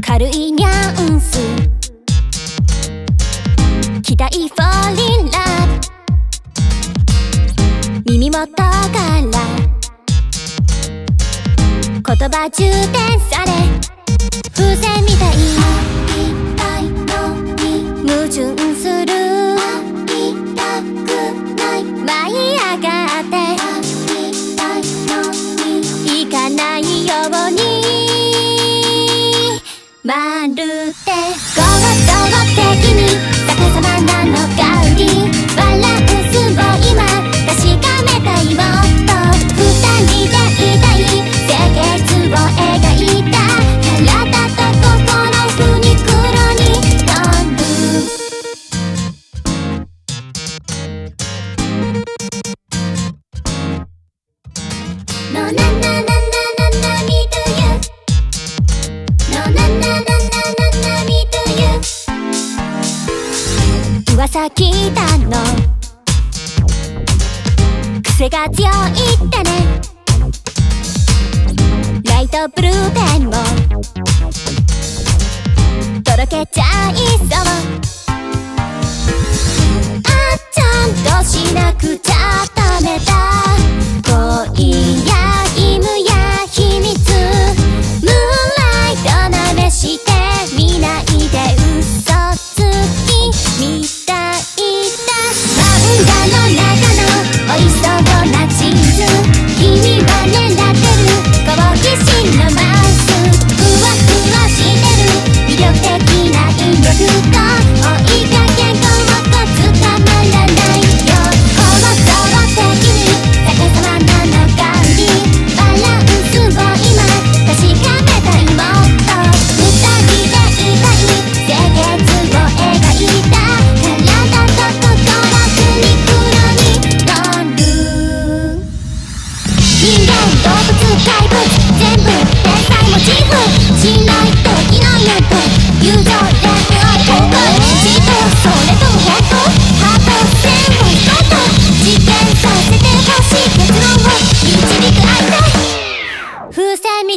軽いニャンス。期待 falling 耳元から言葉充填され。風船みたい。いっぱいのに矛盾すうにまるでゴロゴロ的に噂聞いたの。癖が強いってね。ライトブルーペンも。とろけちゃいそう。あっちゃんとしなくちゃ。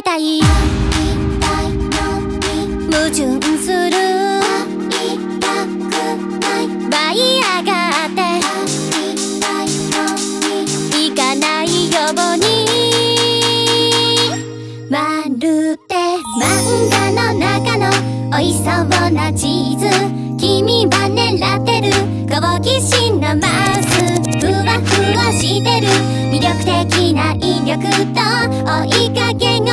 みたい。矛盾する。バイい。ーがあって。行かないように。まるで漫画の中のおいそうなチーズ君は狙ってる。好奇心のマウス。ふわふわしてる。魅力的な威力と追いかけが